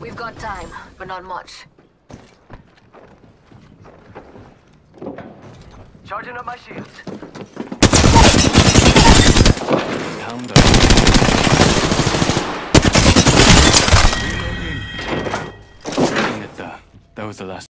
We've got time, but not much. Charging up my shields. Pound up. That was the last.